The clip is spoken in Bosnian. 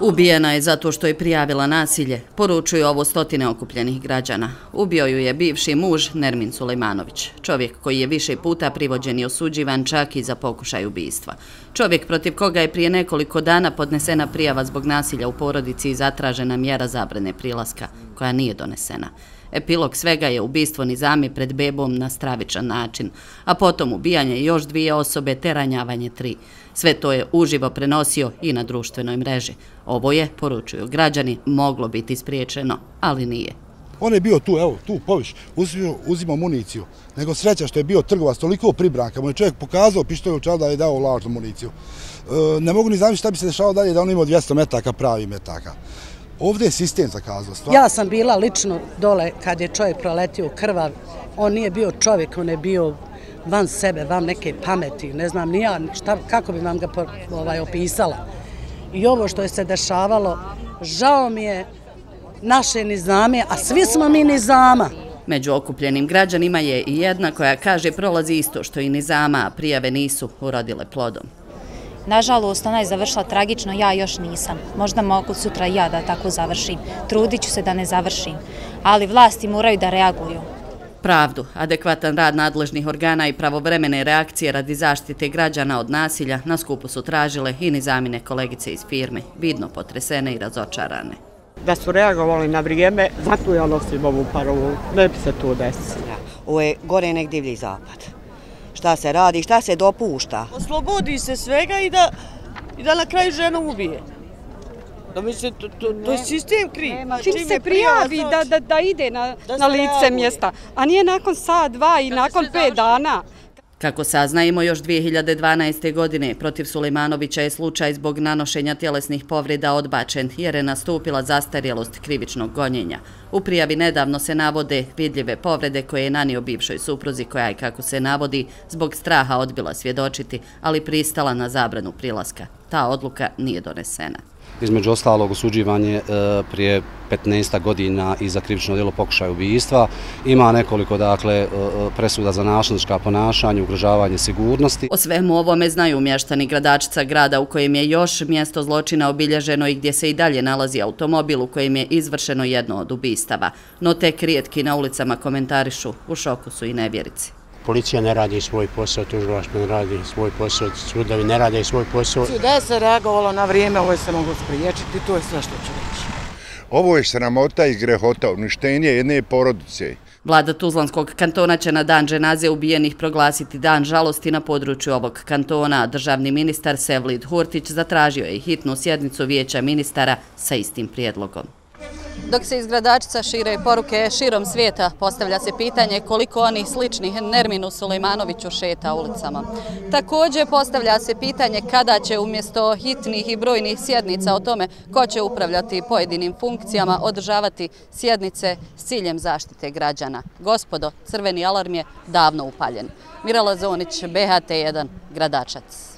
Ubijena je zato što je prijavila nasilje, poručuju ovo stotine okupljenih građana. Ubio ju je bivši muž Nermin Sulejmanović, čovjek koji je više puta privođen i osuđivan čak i za pokušaj ubijstva. Čovjek protiv koga je prije nekoliko dana podnesena prijava zbog nasilja u porodici i zatražena mjera zabrane prilaska, koja nije donesena. Epilog svega je ubistvo nizami pred bebom na stravičan način, a potom ubijanje još dvije osobe te ranjavanje tri. Sve to je uživo prenosio i na društvenoj mreži. Ovo je, poručuju građani, moglo biti spriječeno, ali nije. On je bio tu, evo, tu, poviš, uzimao municiju. Nego sreća što je bio trgovac toliko pribranka. Mu je čovjek pokazao pištolju u čal da je dao lažnu municiju. E, ne mogu ni zamisliti šta bi se dešao dalje da on imao 200 metaka pravi metaka. Ovdje je sistem zakazao stvar. Ja sam bila lično dole kad je čovjek proletio krvav. On nije bio čovjek, on je bio van sebe, van neke pameti. Ne znam ni ja šta, kako bi vam ga ovaj, opisala. I ovo što je se dešavalo, žao mi je naše nizame, a svi smo mi nizama. Među okupljenim građanima je i jedna koja kaže prolazi isto što i nizama, a prijave nisu urodile plodom. Nažalost, ona je završila tragično, ja još nisam. Možda mogu sutra ja da tako završim. Trudit ću se da ne završim. Ali vlasti moraju da reaguju. Pravdu, adekvatan rad nadležnih organa i pravovremene reakcije radi zaštite građana od nasilja na skupu su tražile i nizamine kolegice iz firme, vidno potresene i razočarane. Da su reagovali na vrijeme, zato ja nosim ovu parovu, ne bi se to desilo. Ovo je gore nek divlji zapad šta se radi, šta se dopušta. Oslobodi se svega i da, i da na kraju žena ubije. Da mislim, to, to, to je sistem kriv. Čim, se prijavi da, da, da ide na, na lice mjesta, a nije nakon sad, dva i nakon pet dana. Kako saznajemo, još 2012. godine protiv Sulejmanovića je slučaj zbog nanošenja tjelesnih povreda odbačen jer je nastupila zastarjelost krivičnog gonjenja. U prijavi nedavno se navode vidljive povrede koje je nanio bivšoj supruzi koja je, kako se navodi, zbog straha odbila svjedočiti, ali pristala na zabranu prilaska. Ta odluka nije donesena između ostalog osuđivanje e, prije 15 godina i za krivično djelo pokušaja ubijstva. Ima nekoliko dakle, e, e, presuda za našlička ponašanje, ugrožavanje sigurnosti. O svemu ovome znaju mještani gradačica grada u kojem je još mjesto zločina obilježeno i gdje se i dalje nalazi automobil u kojem je izvršeno jedno od ubistava. No te krijetki na ulicama komentarišu, u šoku su i nevjerici policija ne radi svoj posao, tužilaštvo ne radi svoj posao, sudovi ne rade svoj posao. Da je se reagovalo na vrijeme, ovo je se mogu spriječiti, to je sve što ću reći. Ovo je sramota i grehota, uništenje jedne porodice. Vlada Tuzlanskog kantona će na dan dženaze ubijenih proglasiti dan žalosti na području ovog kantona. Državni ministar Sevlid Hurtić zatražio je hitnu sjednicu vijeća ministara sa istim prijedlogom. Dok se iz gradačica šire poruke širom svijeta, postavlja se pitanje koliko onih sličnih Nerminu Sulejmanoviću šeta ulicama. Također postavlja se pitanje kada će umjesto hitnih i brojnih sjednica o tome ko će upravljati pojedinim funkcijama održavati sjednice s ciljem zaštite građana. Gospodo, crveni alarm je davno upaljen. Mirala Zonić, BHT1, Gradačac.